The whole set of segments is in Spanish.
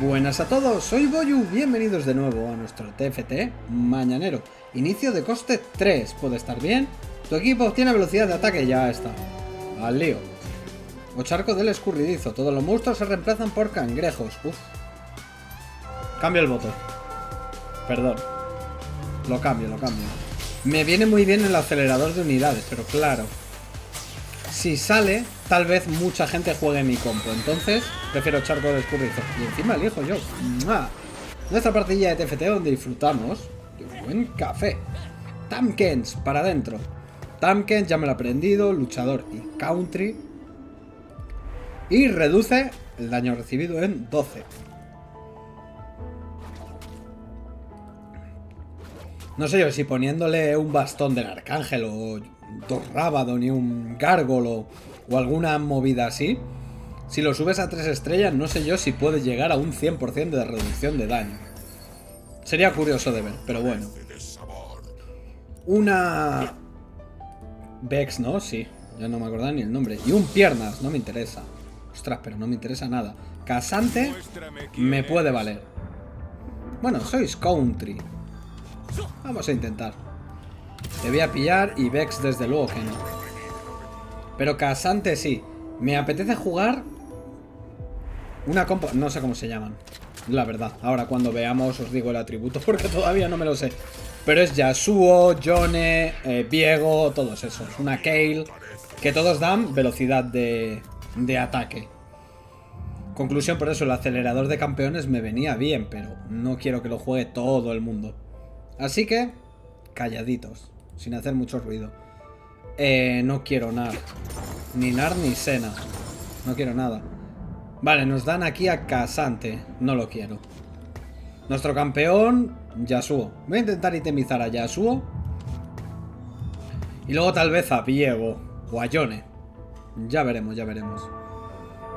Buenas a todos, soy Boyu, bienvenidos de nuevo a nuestro TFT mañanero. Inicio de coste 3, puede estar bien. Tu equipo obtiene velocidad de ataque, ya está. Al lío. O charco del escurridizo, todos los monstruos se reemplazan por cangrejos. Uf. Cambio el voto. Perdón. Lo cambio, lo cambio. Me viene muy bien el acelerador de unidades, pero claro. Si sale, tal vez mucha gente juegue mi compo. Entonces, prefiero charco del escurridizo. Y encima elijo yo. Nuestra partilla de TFT donde disfrutamos de un buen café. Tamkens, para adentro. Tamkens, ya me lo he aprendido. Luchador y country. Y reduce el daño recibido en 12. No sé yo si poniéndole un bastón del arcángel o dos y un gárgolo o alguna movida así. Si lo subes a 3 estrellas, no sé yo si puede llegar a un 100% de reducción de daño. Sería curioso de ver, pero bueno. Una... Vex, ¿no? Sí, ya no me acordaba ni el nombre. Y un Piernas, no me interesa. Ostras, pero no me interesa nada. Casante me puede valer. Bueno, sois country. Vamos a intentar. Te voy a pillar y Vex desde luego que no. Pero Casante sí. Me apetece jugar una compo... No sé cómo se llaman. La verdad. Ahora cuando veamos os digo el atributo porque todavía no me lo sé. Pero es Yasuo, Yone, eh, Viego, todos esos. Una Kale. Que todos dan velocidad de, de ataque. Conclusión, por eso el acelerador de campeones me venía bien, pero no quiero que lo juegue todo el mundo. Así que, calladitos, sin hacer mucho ruido. Eh, no quiero Nar. Ni Nar ni Sena. No quiero nada. Vale, nos dan aquí a Casante. No lo quiero. Nuestro campeón, Yasuo. Voy a intentar itemizar a Yasuo. Y luego tal vez a Viego o a Yone. Ya veremos, ya veremos.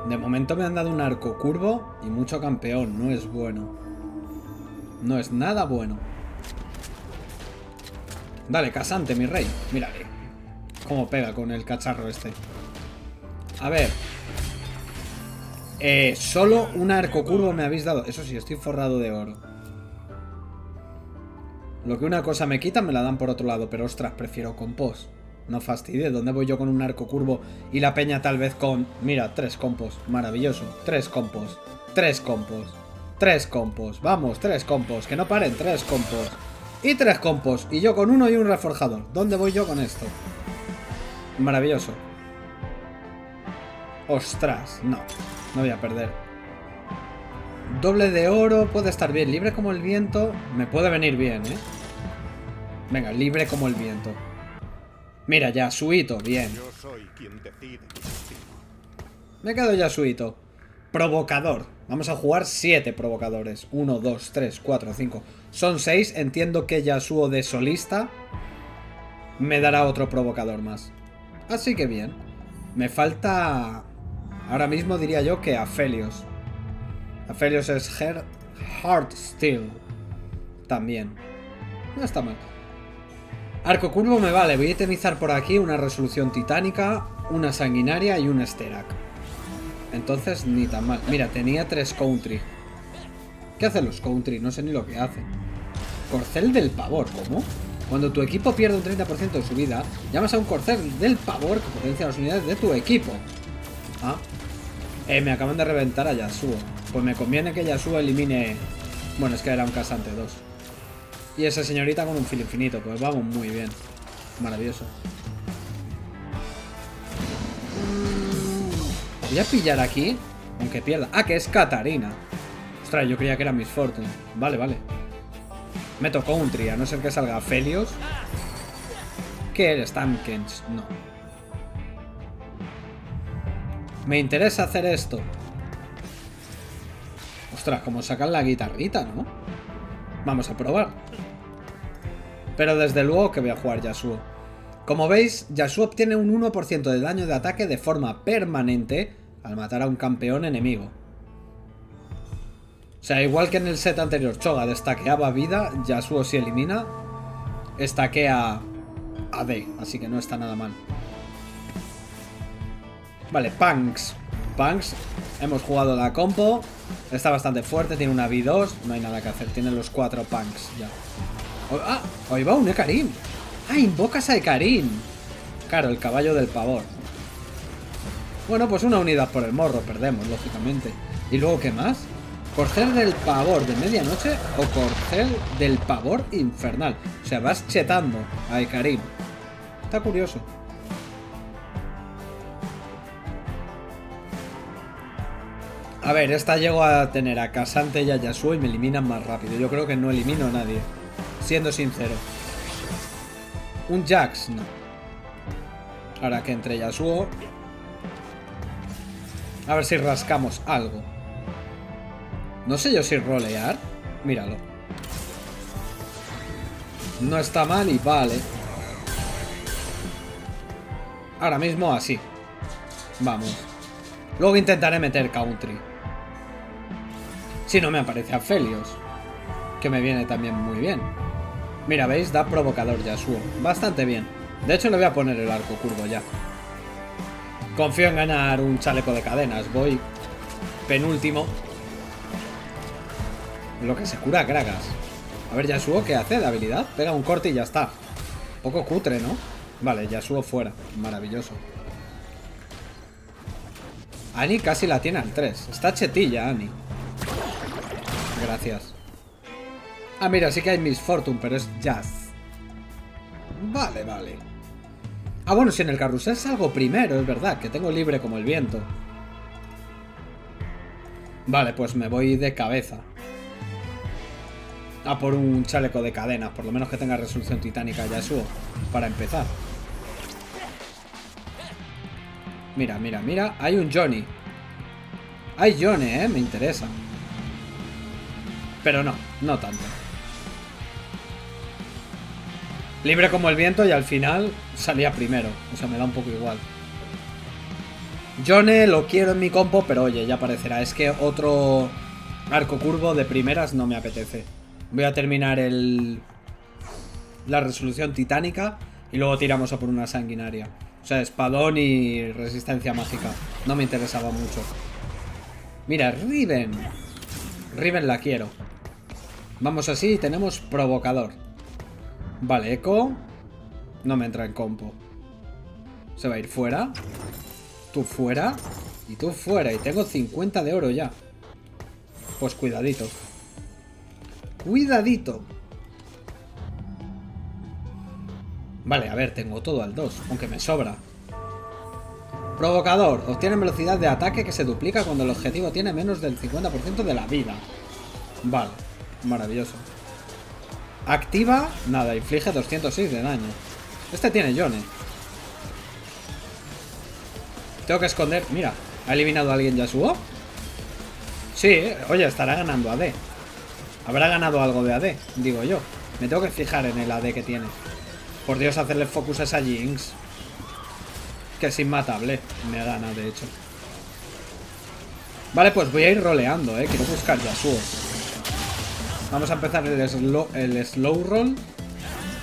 De momento me han dado un arco curvo y mucho campeón. No es bueno. No es nada bueno. Dale, casante, mi rey. Mírale. Cómo pega con el cacharro este. A ver. Eh, solo un arco curvo me habéis dado. Eso sí, estoy forrado de oro. Lo que una cosa me quita me la dan por otro lado. Pero ostras, prefiero compos. No fastidies. ¿Dónde voy yo con un arco curvo? Y la peña tal vez con... Mira, tres compos. Maravilloso. Tres compos. Tres compos. Tres compos. Vamos, tres compos. Que no paren, tres compos. Y tres compos. Y yo con uno y un reforjador. ¿Dónde voy yo con esto? Maravilloso. Ostras, no. No voy a perder. Doble de oro puede estar bien. Libre como el viento. Me puede venir bien, ¿eh? Venga, libre como el viento. Mira, ya, suito, bien. Me quedo ya suito. Provocador. Vamos a jugar 7 provocadores. 1, 2, 3, 4, 5. Son 6. Entiendo que Yasuo de solista me dará otro provocador más. Así que bien. Me falta... Ahora mismo diría yo que Aphelios. Aphelios es Heart Steel. También. No está mal. Arco curvo me vale. Voy a itemizar por aquí una resolución titánica, una sanguinaria y un Sterak. Entonces, ni tan mal. Mira, tenía tres country. ¿Qué hacen los country? No sé ni lo que hacen. Corcel del pavor, ¿cómo? Cuando tu equipo pierde un 30% de su vida, llamas a un corcel del pavor que potencia las unidades de tu equipo. Ah. Eh, me acaban de reventar a Yasuo. Pues me conviene que Yasuo elimine... Bueno, es que era un casante 2. Y esa señorita con un filo infinito. Pues vamos muy bien. Maravilloso. Voy a pillar aquí, aunque pierda. Ah, que es Katarina. Ostras, yo creía que era Miss Fortune. Vale, vale. Meto Country, a no ser que salga Felios. ¿Qué eres, Tamkens? No. Me interesa hacer esto. Ostras, como sacan la guitarrita, ¿no? Vamos a probar. Pero desde luego que voy a jugar Yasuo. Como veis, Yasuo obtiene un 1% de daño de ataque de forma permanente al matar a un campeón enemigo. O sea, igual que en el set anterior Choga destaqueaba vida, Yasuo si elimina, estaquea AD, así que no está nada mal. Vale, Punks. Punks. Hemos jugado la compo. Está bastante fuerte, tiene una V2. No hay nada que hacer, tiene los cuatro Punks ya. Oh, ah, ahí va un Ekarim. Ah, invocas a Ekarim. Claro, el caballo del pavor. Bueno, pues una unidad por el morro, perdemos, lógicamente. ¿Y luego qué más? ¿Corcel del pavor de medianoche o corcel del pavor infernal? O sea, vas chetando a Ekarim. Está curioso. A ver, esta llego a tener a Casante y a Yasuo y me eliminan más rápido. Yo creo que no elimino a nadie. Siendo sincero. Un Jax, no. Ahora que entre Yasuo. A ver si rascamos algo. No sé yo si rolear. Míralo. No está mal y vale. Ahora mismo así. Vamos. Luego intentaré meter country. Si no me aparece Felios. Que me viene también muy bien. Mira, ¿veis? Da provocador Yasuo. Bastante bien. De hecho, le voy a poner el arco curvo ya. Confío en ganar un chaleco de cadenas. Voy penúltimo. Lo que se cura Gragas. A ver, Yasuo, ¿qué hace de habilidad? Pega un corte y ya está. Poco cutre, ¿no? Vale, Yasuo fuera. Maravilloso. Ani casi la tiene al 3. Está chetilla, Ani. Gracias. Ah, mira, sí que hay Miss Fortune, pero es Jazz. Vale, vale. Ah, bueno, si en el carrusel salgo primero, es verdad, que tengo libre como el viento. Vale, pues me voy de cabeza. A por un chaleco de cadenas, por lo menos que tenga resolución titánica Yasuo, para empezar. Mira, mira, mira, hay un Johnny. Hay Johnny, eh, me interesa. Pero no, no tanto. Libre como el viento y al final salía primero. O sea, me da un poco igual. Johnny lo quiero en mi compo, pero oye, ya aparecerá. Es que otro arco curvo de primeras no me apetece. Voy a terminar el... La resolución titánica y luego tiramos a por una sanguinaria. O sea, espadón y resistencia mágica. No me interesaba mucho. Mira, Riven. Riven la quiero. Vamos así, tenemos provocador. Vale, eco. No me entra en compo. Se va a ir fuera. Tú fuera. Y tú fuera. Y tengo 50 de oro ya. Pues cuidadito. Cuidadito. Vale, a ver, tengo todo al 2. Aunque me sobra. Provocador. Obtiene velocidad de ataque que se duplica cuando el objetivo tiene menos del 50% de la vida. Vale. Maravilloso. Activa, nada, inflige 206 de daño. Este tiene Yone. Tengo que esconder... Mira, ¿ha eliminado a alguien Yasuo? Sí, oye, estará ganando AD. Habrá ganado algo de AD, digo yo. Me tengo que fijar en el AD que tiene. Por Dios, hacerle focus a esa Jinx. Que es inmatable. Me gana, de hecho. Vale, pues voy a ir roleando, eh. Quiero buscar Yasuo. Vamos a empezar el slow, el slow roll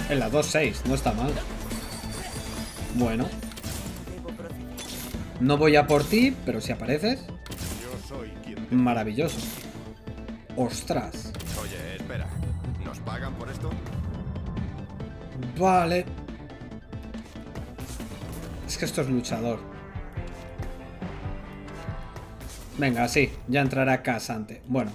en la 2.6, no está mal. Bueno. No voy a por ti, pero si apareces... Maravilloso. Ostras. Oye, espera. ¿Nos pagan por esto? Vale. Es que esto es luchador. Venga, sí, ya entrará Casante. Bueno,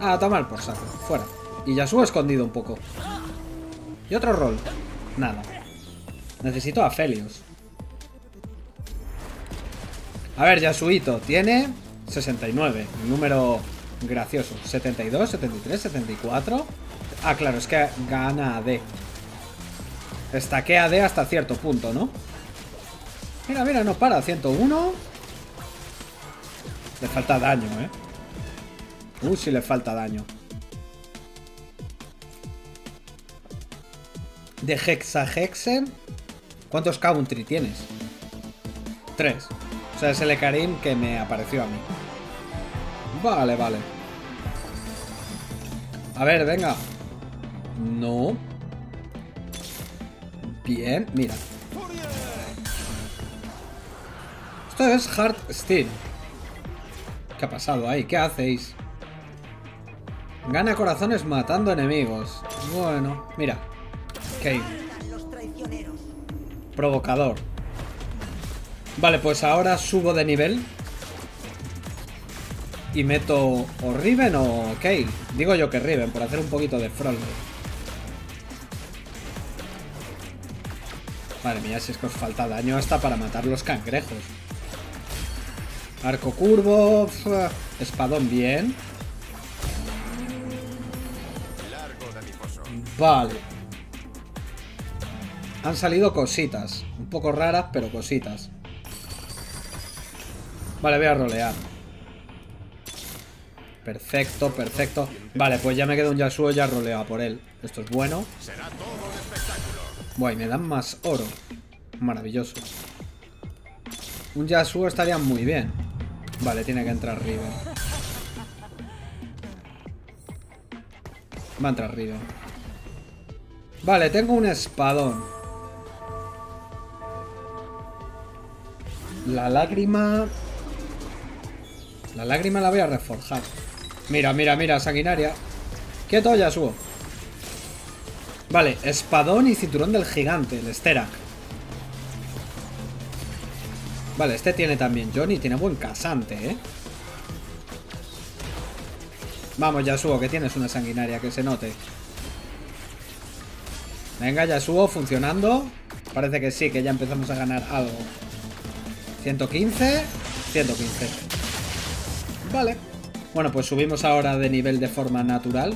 Ah, tomar por saco. Fuera. Y Yasuo escondido un poco. ¿Y otro rol? Nada. Necesito a Felios. A ver, Yasuito tiene 69. número gracioso. 72, 73, 74. Ah, claro, es que gana AD. Estaquea AD hasta cierto punto, ¿no? Mira, mira, no para. 101. Le falta daño, ¿eh? Uh, si le falta daño. De Hexahexen. ¿Cuántos country tienes? Tres. O sea, es el Karim que me apareció a mí. Vale, vale. A ver, venga. No. Bien, mira. Esto es Hard Steel. ¿Qué ha pasado ahí? ¿Qué hacéis? Gana corazones matando enemigos. Bueno, mira. Ok. Provocador. Vale, pues ahora subo de nivel. Y meto o Riven o Kale. Digo yo que Riven, por hacer un poquito de front. Madre mía, si es que os falta daño hasta para matar los cangrejos. Arco curvo. Espadón bien. Vale. Han salido cositas. Un poco raras, pero cositas. Vale, voy a rolear. Perfecto, perfecto. Vale, pues ya me queda un Yasuo, ya roleo por él. Esto es bueno. Buah, me dan más oro. Maravilloso. Un Yasuo estaría muy bien. Vale, tiene que entrar Riven. Va a entrar Riven. Vale, tengo un espadón. La lágrima... La lágrima la voy a reforjar. Mira, mira, mira, sanguinaria. Quieto, Yasuo. Vale, espadón y cinturón del gigante, el Sterak. Vale, este tiene también Johnny, tiene buen casante, ¿eh? Vamos, Yasuo, que tienes una sanguinaria, que se note. Venga, Yasuo, funcionando. Parece que sí, que ya empezamos a ganar algo. 115, 115. Vale. Bueno, pues subimos ahora de nivel de forma natural.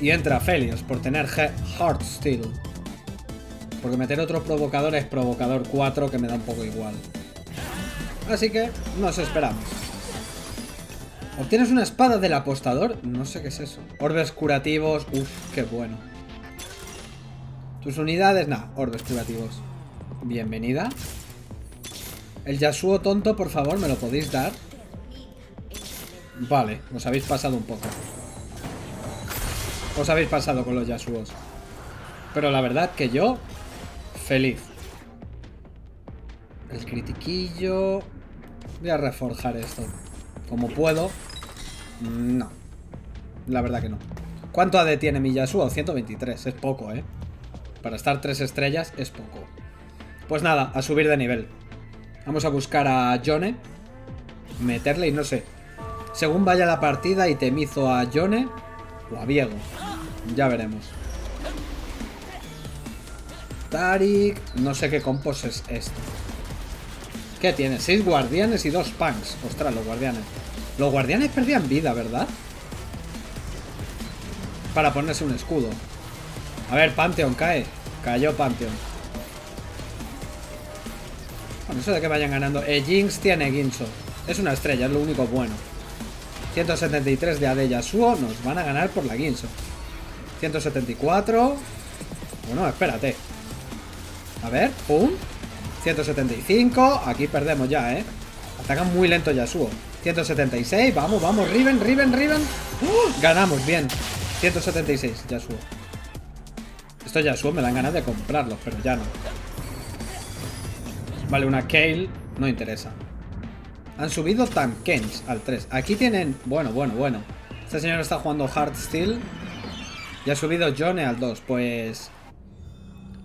Y entra Felios por tener Heart Steel. Porque meter otro provocador es provocador 4 que me da un poco igual. Así que nos esperamos. ¿Obtienes una espada del apostador? No sé qué es eso. Orbes curativos. Uf, qué bueno. Tus unidades, nada, orbes curativos. Bienvenida. El Yasuo tonto, por favor, ¿me lo podéis dar? Vale, os habéis pasado un poco. Os habéis pasado con los Yasuos. Pero la verdad que yo... Feliz. El critiquillo... Voy a reforjar esto. Como puedo. No. La verdad que no. ¿Cuánto AD tiene mi Yasuo? 123. Es poco, ¿eh? Para estar tres estrellas es poco. Pues nada, a subir de nivel. Vamos a buscar a Jone. Meterle y no sé. Según vaya la partida y temizo a Jone o a Viego. Ya veremos. Tarik. No sé qué compos es esto. ¿Qué tiene? Seis guardianes y dos punks. Ostras, los guardianes. Los guardianes perdían vida, ¿verdad? Para ponerse un escudo. A ver, Pantheon cae. Cayó Pantheon. Bueno, eso de que vayan ganando. Eh, Jinx tiene Ginso. Es una estrella, es lo único bueno. 173 de AD Yasuo. Nos van a ganar por la Ginso. 174. Bueno, espérate. A ver, pum. 175. Aquí perdemos ya, ¿eh? Atacan muy lento Yasuo. 176. Vamos, vamos. Riven, Riven, Riven. ¡Uh! Ganamos, bien. 176, Yasuo. Esto Yasuo me dan ganas de comprarlos, pero ya no. Vale, una Kale no interesa. Han subido Tankens al 3. Aquí tienen... Bueno, bueno, bueno. Este señor está jugando Hard Steel. Y ha subido Jone al 2. Pues...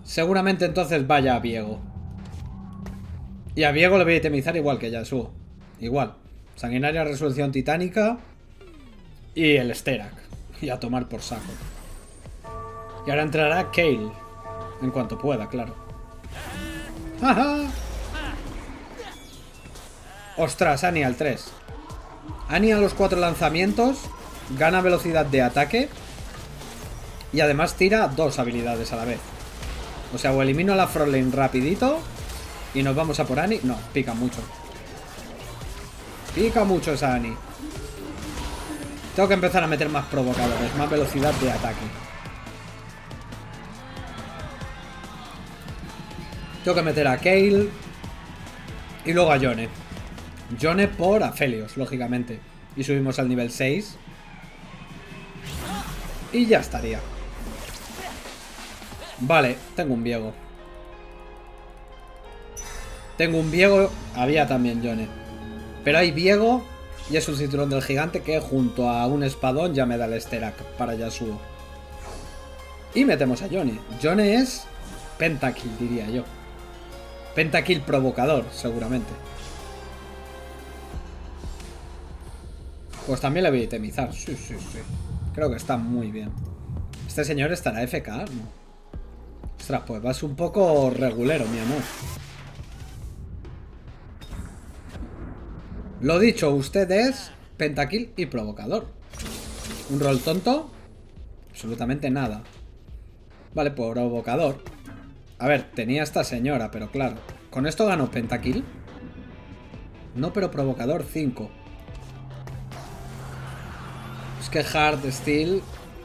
Seguramente entonces vaya a Viego. Y a Viego le voy a itemizar igual que Yasuo. Igual. Sanguinaria Resolución Titánica. Y el Sterak. Y a tomar por saco. Y ahora entrará Kale. En cuanto pueda, claro. Ostras, Annie al 3. Annie a los 4 lanzamientos. Gana velocidad de ataque. Y además tira dos habilidades a la vez. O sea, o elimino a la Frontline rapidito. Y nos vamos a por Annie. No, pica mucho. Pica mucho esa Annie. Tengo que empezar a meter más provocadores. Más velocidad de ataque. Tengo que meter a Kale. Y luego a Yone. Yone por Aphelios, lógicamente. Y subimos al nivel 6. Y ya estaría. Vale, tengo un Viego. Tengo un Viego, había también Yone. Pero hay Viego y es un cinturón del gigante que junto a un espadón ya me da el Sterak para Yasuo. Y metemos a Yone. Yone es Pentakill, diría yo. Pentakill provocador, seguramente. Pues también le voy a itemizar. Sí, sí, sí. Creo que está muy bien. ¿Este señor estará FK? No. Ostras, pues vas un poco regulero, mi amor. Lo dicho, usted es pentakill y provocador. ¿Un rol tonto? Absolutamente nada. Vale, provocador. A ver, tenía esta señora, pero claro. ¿Con esto gano pentakill? No, pero provocador 5. Es que Hard Steel...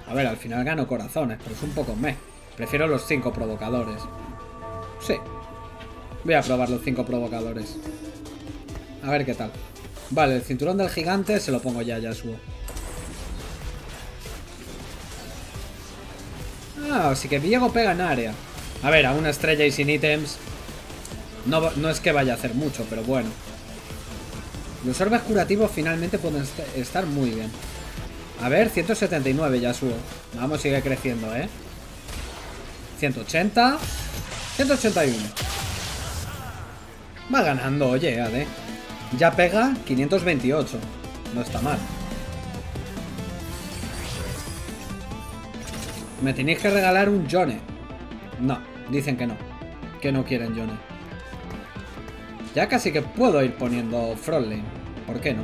A ver, al final gano corazones, pero es un poco meh. Prefiero los 5 provocadores. Sí. Voy a probar los 5 provocadores. A ver qué tal. Vale, el cinturón del gigante se lo pongo ya a Yasuo. Ah, así que Viego pega en área. A ver, a una estrella y sin ítems... No, no es que vaya a hacer mucho, pero bueno. Los orbes curativos finalmente pueden estar muy bien. A ver, 179 Yasuo. Vamos, sigue creciendo, ¿eh? 180. 181. Va ganando, oye, AD. Ya pega 528. No está mal. Me tenéis que regalar un Jone. No, dicen que no. Que no quieren Jone. Ya casi que puedo ir poniendo Frontline. ¿Por qué no?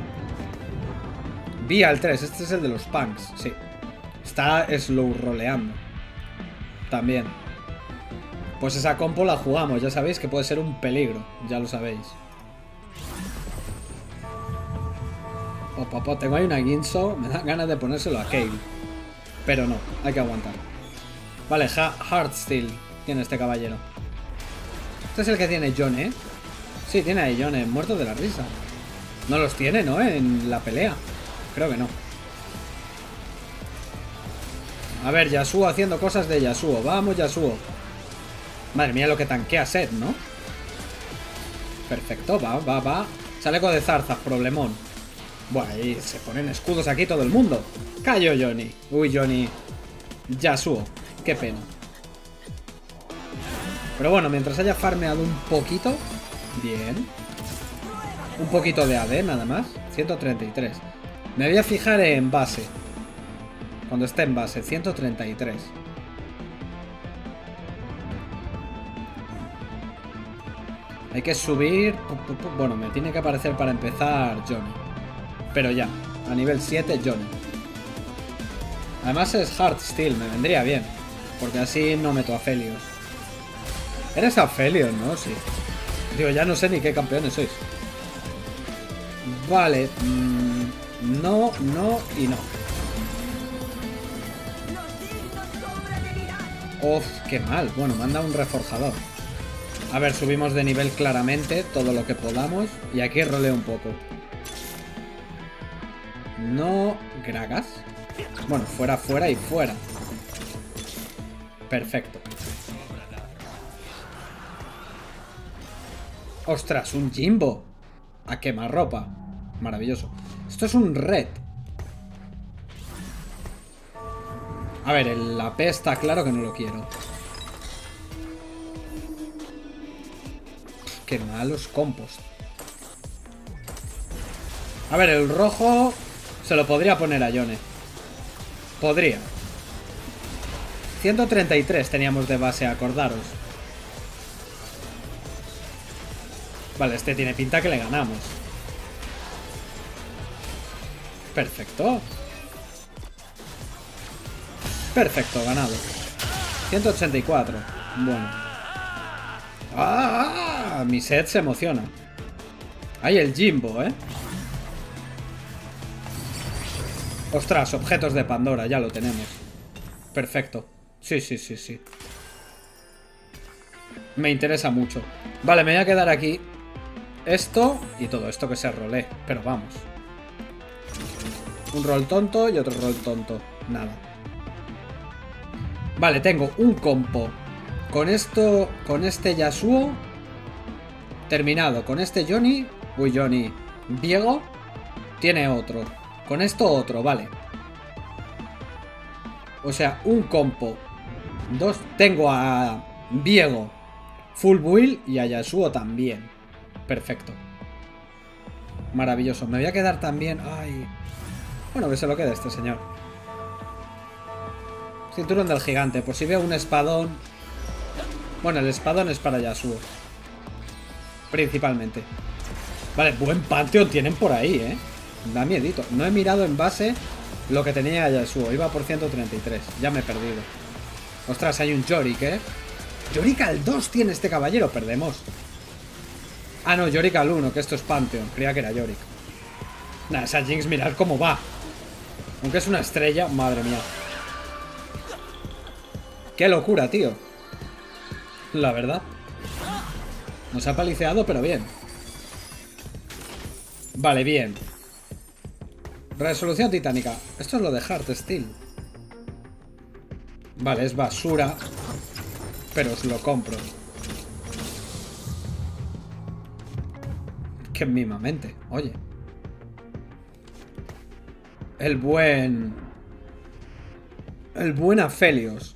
Vía al 3. Este es el de los punks. Sí. Está slow roleando. También. Pues esa compo la jugamos. Ya sabéis que puede ser un peligro. Ya lo sabéis. Oh, papá, tengo ahí una Ginso. Me dan ganas de ponérselo a Kale. Pero no, hay que aguantar. Vale, Heartsteel tiene este caballero. Este es el que tiene John, ¿eh? Sí, tiene ahí John, ¿eh? muerto de la risa. No los tiene, ¿no? En la pelea. Creo que no. A ver, Yasuo haciendo cosas de Yasuo. Vamos, Yasuo. Madre mía, lo que tanquea Seth, ¿no? Perfecto, va, va, va. Chaleco de zarzas, problemón. Bueno, ahí se ponen escudos aquí todo el mundo. Cayó Johnny. Uy, Johnny. Yasuo. Qué pena. Pero bueno, mientras haya farmeado un poquito. Bien. Un poquito de AD nada más. 133. Me voy a fijar en base. Cuando esté en base. 133. Hay que subir... Bueno, me tiene que aparecer para empezar Johnny. Pero ya. A nivel 7, Johnny. Además es Hard Steel, me vendría bien. Porque así no meto a Felios. Eres a Felios, ¿no? Sí. Digo, ya no sé ni qué campeones sois. Vale. Mm, no, no y no. Uf, qué mal. Bueno, manda un reforjador. A ver, subimos de nivel claramente todo lo que podamos. Y aquí roleo un poco. No... ¿Gragas? Bueno, fuera, fuera y fuera. Perfecto. ¡Ostras! Un Jimbo. A quemar ropa. Maravilloso. Esto es un red. A ver, el AP está claro que no lo quiero. Qué malos compost. A ver, el rojo se lo podría poner a Yone. Podría. 133 teníamos de base, acordaros. Vale, este tiene pinta que le ganamos. Perfecto. Perfecto, ganado. 184. Bueno. ¡Ah! Mi set se emociona. Hay el Jimbo, ¿eh? Ostras, objetos de Pandora, ya lo tenemos. Perfecto. Sí, sí, sí, sí. Me interesa mucho. Vale, me voy a quedar aquí. Esto y todo esto que se role. Pero vamos. Un rol tonto y otro rol tonto. Nada. Vale, tengo un compo. Con esto, con este Yasuo. Terminado. Con este Johnny... Uy, Johnny. Diego tiene otro. Con esto otro, vale. O sea, un compo. Dos. Tengo a Diego Full Build y a Yasuo también. Perfecto. Maravilloso. Me voy a quedar también... Ay... Bueno, que se lo quede este señor. Cinturón del gigante. Por si veo un espadón... Bueno, el espadón es para Yasuo. Principalmente. Vale, buen Pantheon tienen por ahí, ¿eh? Da miedito. No he mirado en base lo que tenía Yasuo. Iba por 133. Ya me he perdido. Ostras, hay un Yorick, ¿eh? Yorick al 2 tiene este caballero. Perdemos. Ah, no, Yorick al 1, que esto es Pantheon. Creía que era Yorick. Nada, esa Jinx, mirad cómo va. Aunque es una estrella, madre mía. Qué locura, tío. La verdad. Nos ha paliceado, pero bien. Vale, bien. Resolución titánica. Esto es lo de Heart Steel. Vale, es basura. Pero os lo compro. Qué mimamente. Oye. El buen... El buen Aphelios.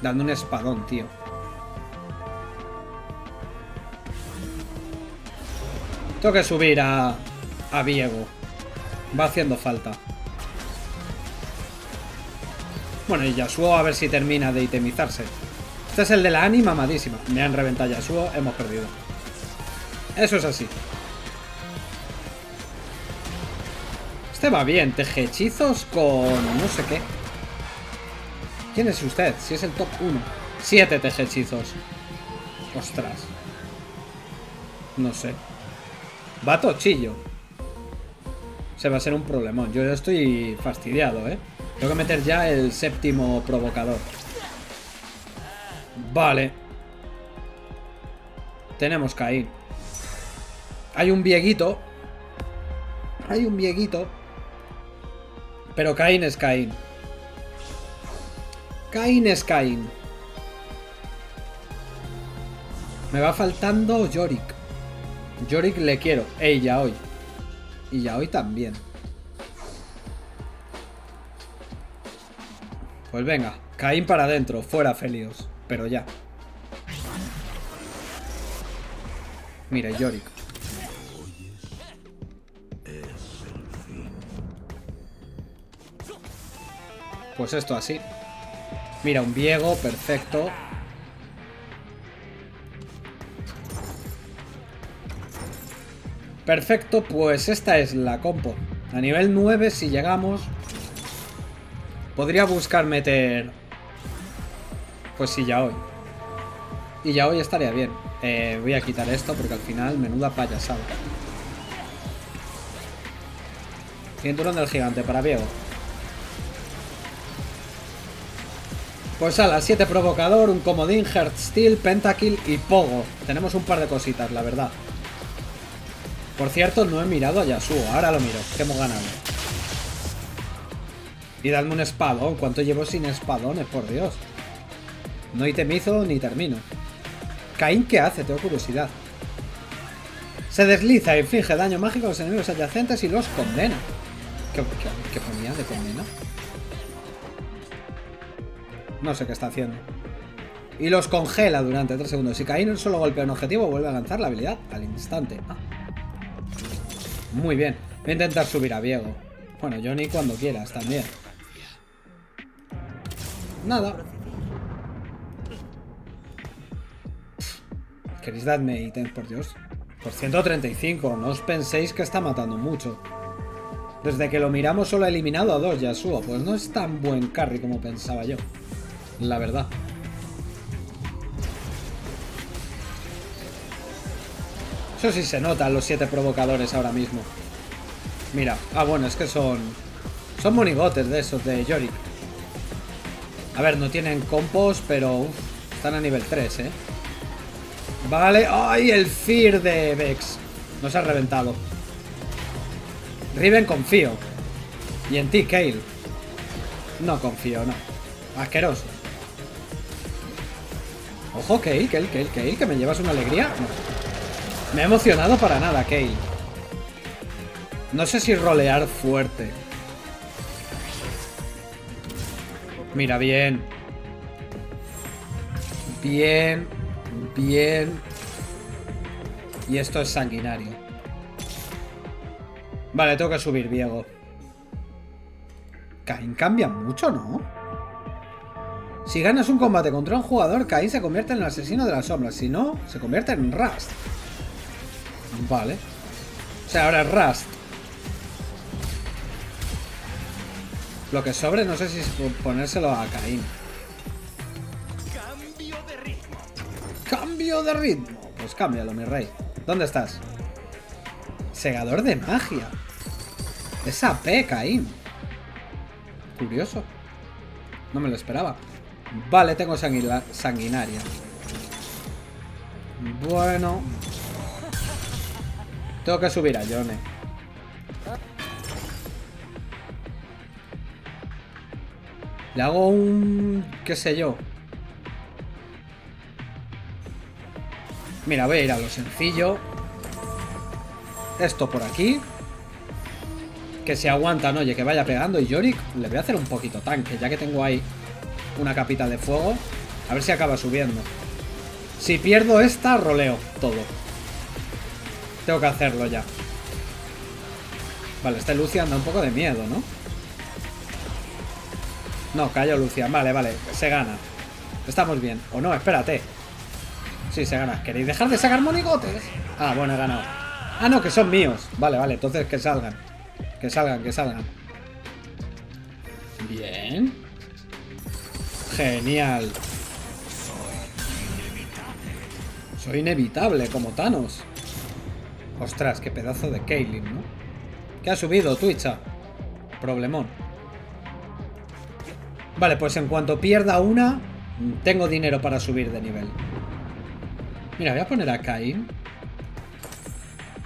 Dando un espadón, tío. Tengo que subir a... A Viego. Va haciendo falta. Bueno, y Yasuo a ver si termina de itemizarse. Este es el de la anima mamadísima. Me han reventado Yasuo, hemos perdido. Eso es así. Este va bien, teje hechizos con no sé qué. ¿Quién es usted? Si es el top 1. Siete teje hechizos. Ostras. No sé. Va tochillo. Se va a ser un problemón. Yo estoy fastidiado, ¿eh? Tengo que meter ya el séptimo provocador. Vale. Tenemos Caín. Hay un vieguito. Hay un vieguito pero Cain es Cain. Cain es Cain. Me va faltando Yorick. Yorick le quiero. Ey, ya hoy. Y ya hoy también. Pues venga, Caín para adentro, fuera Felios. Pero ya. Mira, Yorick. Pues esto así. Mira, un Viego, perfecto. Perfecto, pues esta es la compo. A nivel 9, si llegamos... Podría buscar meter... Pues sí, ya hoy. Y ya hoy estaría bien. Eh, voy a quitar esto porque al final menuda payasada. Cinturón del gigante para Viego. Pues a las 7 provocador, un comodín, Heart Steel, Pentakill y Pogo. Tenemos un par de cositas, la verdad. Por cierto, no he mirado a Yasuo. Ahora lo miro, que hemos ganado. Y dadme un espadón. ¿Cuánto llevo sin espadones, por Dios? No itemizo ni termino. Caín, ¿qué hace? Tengo curiosidad. Se desliza inflige daño mágico a los enemigos adyacentes y los condena. ¿Qué, qué ponía de condena? No sé qué está haciendo. Y los congela durante 3 segundos. Si un solo golpe un objetivo, vuelve a lanzar la habilidad al instante. Ah. Muy bien. Voy a intentar subir a Viego. Bueno, Johnny cuando quieras también. Nada. ¿Queréis darme ítems, por Dios? Por 135. No os penséis que está matando mucho. Desde que lo miramos solo ha eliminado a dos Yasuo. Pues no es tan buen carry como pensaba yo la verdad. Eso sí se nota los siete provocadores ahora mismo. Mira, ah bueno, es que son... Son monigotes de esos de Yorick. A ver, no tienen compos, pero están a nivel 3, ¿eh? Vale, ¡ay! El Fear de Vex. Nos ha reventado. Riven confío. Y en ti, Kale. No confío, no. Asqueroso. Ojo, Kale, Kale, Kale, Kale, que me llevas una alegría. No. Me he emocionado para nada, Kale. No sé si rolear fuerte. Mira, bien. Bien. Bien. Y esto es sanguinario. Vale, tengo que subir, Diego. Cain cambia mucho, ¿no? Si ganas un combate contra un jugador, Cain se convierte en el asesino de las sombras. Si no, se convierte en Rust. Vale. O sea, ahora es Rust. Lo que sobre, no sé si es ponérselo a Cain. Cambio de ritmo. Cambio de ritmo. Pues cámbialo, mi rey. ¿Dónde estás? Segador de magia. Es AP, Caín. Curioso. No me lo esperaba. Vale, tengo sanguinaria. Bueno. Tengo que subir a Yone. Le hago un... qué sé yo. Mira, voy a ir a lo sencillo. Esto por aquí. Que se aguantan, oye, que vaya pegando. Y Yorick le voy a hacer un poquito tanque, ya que tengo ahí una capita de fuego. A ver si acaba subiendo. Si pierdo esta, roleo todo. Tengo que hacerlo ya. Vale, este Lucian da un poco de miedo, ¿no? No, cayó Lucian. Vale, vale, se gana. Estamos bien. O no, espérate. Sí, se gana. ¿Queréis dejar de sacar monigotes? Ah, bueno, he ganado. Ah, no, que son míos. Vale, vale, entonces que salgan. Que salgan, que salgan. Bien. Genial. Soy inevitable, como Thanos. Ostras, qué pedazo de Kaylin, ¿no? ¿Qué ha subido, Twitcha? Problemón. Vale, pues en cuanto pierda una, tengo dinero para subir de nivel. Mira, voy a poner a Cain.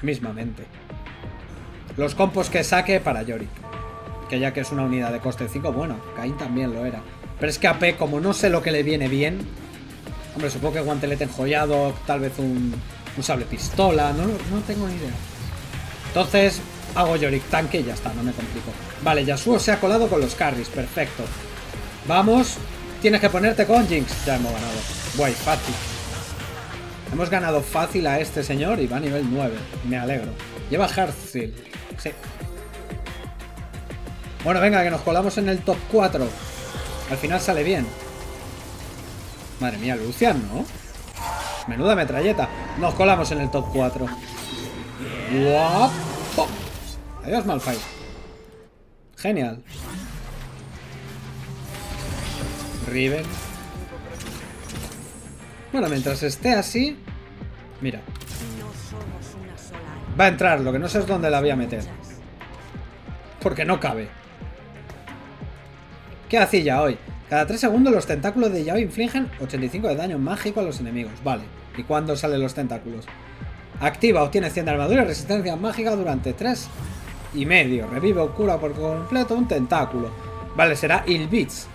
Mismamente. Los compos que saque para Yorick. Que ya que es una unidad de coste 5, bueno, Cain también lo era. Pero es que AP, como no sé lo que le viene bien. Hombre, supongo que guantelete enjollado, tal vez un, un sable pistola, no, no tengo ni idea. Entonces, hago Yorick tanque y ya está, no me complico. Vale, Yasuo se ha colado con los carries, perfecto. Vamos, tienes que ponerte con Jinx. Ya hemos ganado. Guay, fácil. Hemos ganado fácil a este señor y va a nivel 9. Me alegro. Lleva Hearthstone. Sí. Bueno, venga, que nos colamos en el top 4. Al final sale bien. Madre mía, Lucian, ¿no? Menuda metralleta. Nos colamos en el top 4. ¡Guapo! Adiós, Malphite. Genial. Riven. Bueno, mientras esté así... Mira. Va a entrar, lo que no sé es dónde la voy a meter. Porque no cabe. ¿Qué hacía hoy? Cada 3 segundos los tentáculos de Yao infligen 85 de daño mágico a los enemigos. Vale. ¿Y cuándo salen los tentáculos? Activa, obtiene 100 de armadura y resistencia mágica durante 3 y medio. Revive o cura por completo un tentáculo. Vale, será Ilbits.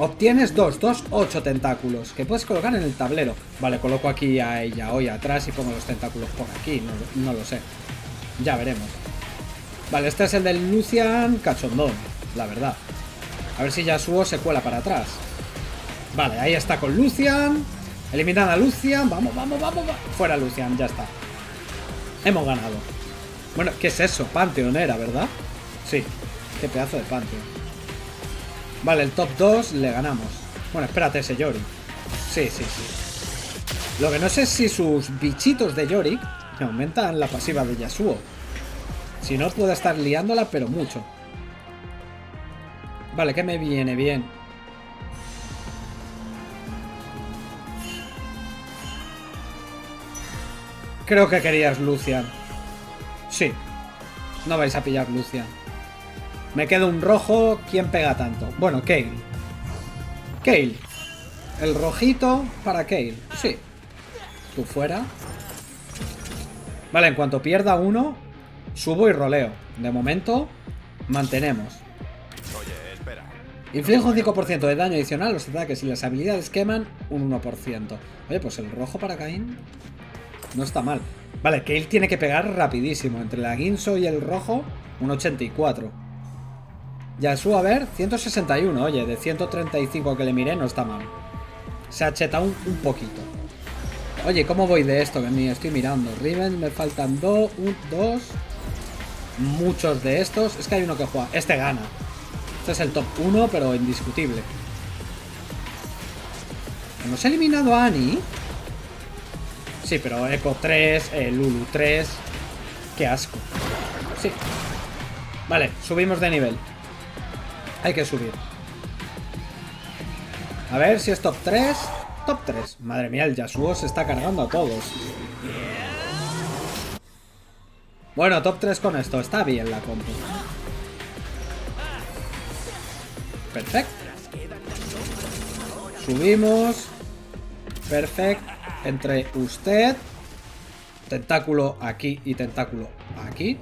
Obtienes 2, 2, 8 tentáculos que puedes colocar en el tablero. Vale, coloco aquí a ella hoy atrás y pongo los tentáculos por aquí. No, no lo sé. Ya veremos. Vale, este es el del Lucian cachondón, la verdad. A ver si Yasuo se cuela para atrás. Vale, ahí está con Lucian. Eliminan a Lucian. Vamos, vamos, vamos, vamos. Fuera Lucian, ya está. Hemos ganado. Bueno, ¿qué es eso? Pantheon era, ¿verdad? Sí. Qué pedazo de Pantheon. Vale, el top 2 le ganamos. Bueno, espérate ese Yorick. Sí, sí, sí. Lo que no sé es si sus bichitos de Yorick me aumentan la pasiva de Yasuo. Si no, puedo estar liándola, pero mucho. Vale, que me viene bien. Creo que querías Lucian. Sí. No vais a pillar Lucian. Me queda un rojo. ¿Quién pega tanto? Bueno, Kale. Kale. El rojito para Kale. Sí. Tú fuera. Vale, en cuanto pierda uno, subo y roleo. De momento, mantenemos. Inflige un 5% de daño adicional los ataques y las habilidades queman un 1%. Oye, pues el rojo para Caín no está mal. Vale, que él tiene que pegar rapidísimo. Entre la Guinso y el rojo, un 84. Yasuo, a ver, 161. Oye, de 135 que le miré no está mal. Se ha chetado un, un poquito. Oye, ¿cómo voy de esto? Que ni estoy mirando. Riven, me faltan dos, un, dos. Muchos de estos. Es que hay uno que juega. Este gana. Este es el top 1, pero indiscutible. Hemos eliminado a Annie. Sí, pero Echo 3, eh, Lulu 3. Qué asco. Sí. Vale, subimos de nivel. Hay que subir. A ver si es top 3. Top 3. Madre mía, el Yasuo se está cargando a todos. Bueno, top 3 con esto. Está bien la compu. Perfecto. Subimos. Perfecto. Entre usted. Tentáculo aquí y tentáculo aquí.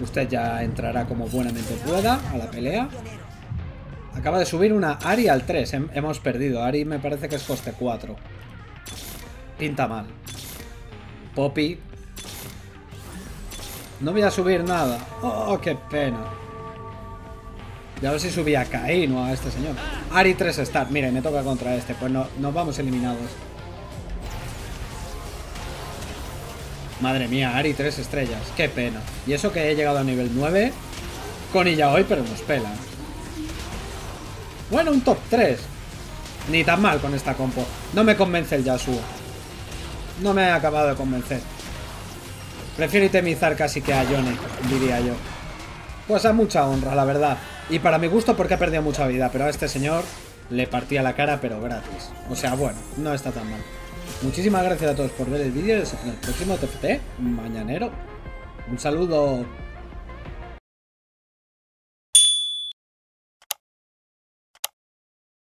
Usted ya entrará como buenamente pueda a la pelea. Acaba de subir una Ari al 3. Hemos perdido. Ari me parece que es coste 4. Pinta mal. Poppy. No voy a subir nada. Oh, qué pena. Ya a ver si subía a Caín o a este señor. Ari 3 star. Mire, me toca contra este. Pues no, nos vamos eliminados. Madre mía, Ari 3 estrellas. Qué pena. Y eso que he llegado a nivel 9 con ella hoy, pero nos pela. Bueno, un top 3. Ni tan mal con esta compo. No me convence el Yasuo. No me ha acabado de convencer. Prefiero itemizar casi que a Yone, diría yo. Pues a mucha honra, la verdad. Y para mi gusto porque ha perdido mucha vida, pero a este señor le partía la cara, pero gratis. O sea, bueno, no está tan mal. Muchísimas gracias a todos por ver el vídeo. En el próximo TFT mañanero. Un saludo.